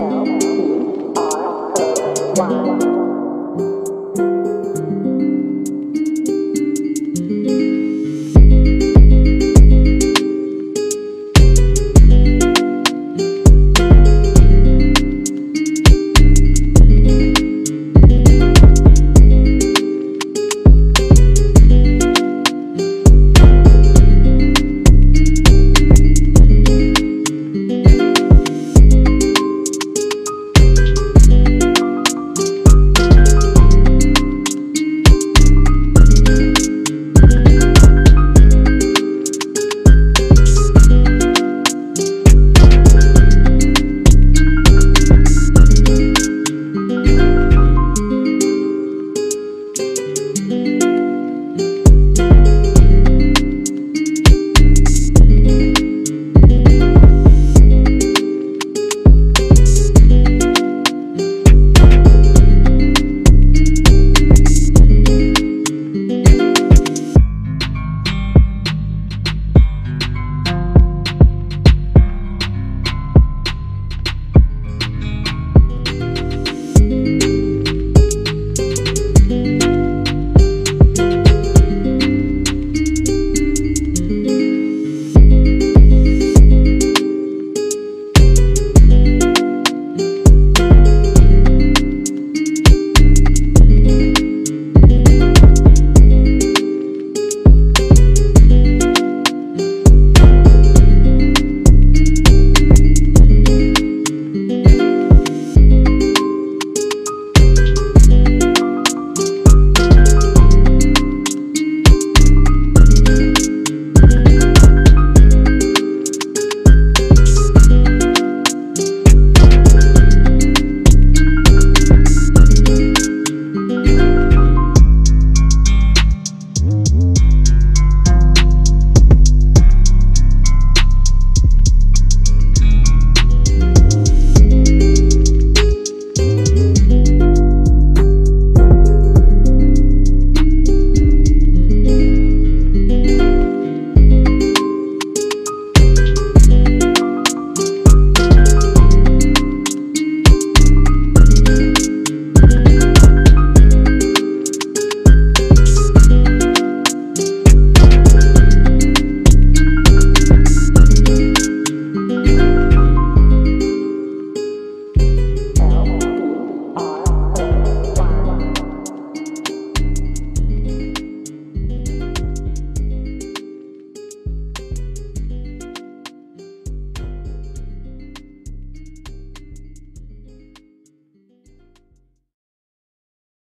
L P R O Y.